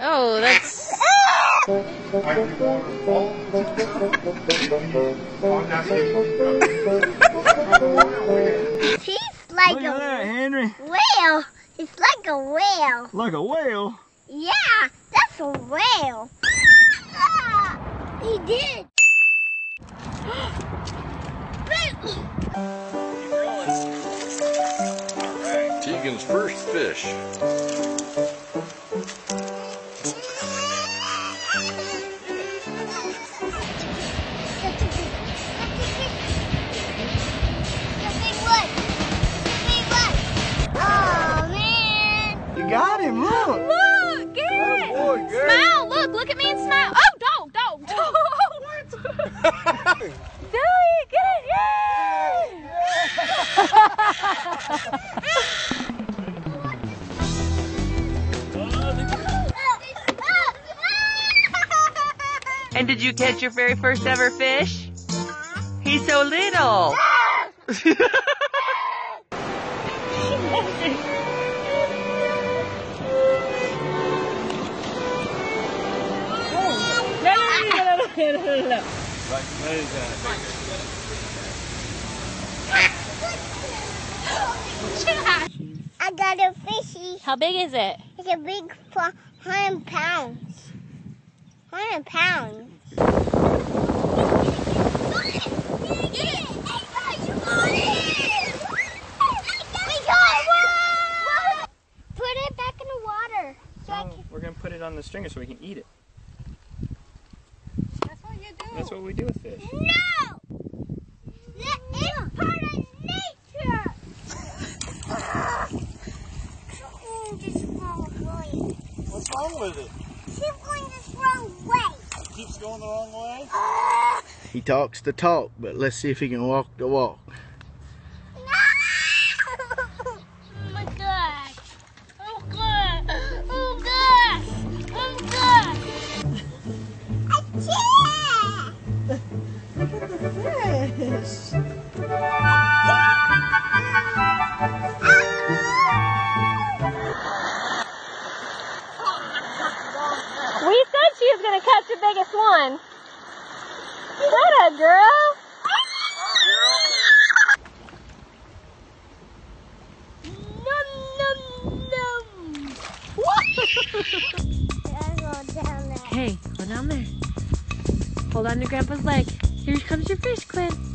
Oh, that's. He's like Look at that, a Henry. whale. It's like a whale. Like a whale. Yeah, that's a whale. Ah, he did. Tegan's first fish. You got him, look. Look, get oh, it. boy, good. Smile. Look, look at me and smile. Oh, dog, dog, dog. Do it. Get it. Yay. And did you catch your very first ever fish? Uh-huh. He's so little. I got a fishy. How big is it? It's a big 100 pounds. 100 pounds. Put it back in the water. So Oh, we're gonna put it on the stringer so we can eat it. That's what you do. That's what we do with fish. no! That is part of nature! Mm, this wrong way. What's wrong with it? Keep going this wrong way. It keeps going the wrong way? He talks the talk, but let's see if he can walk the walk. We said she was going to catch the biggest one. What a girl. Hey, go down there. Hold on to Grandpa's leg. Here comes your fish, Quinn.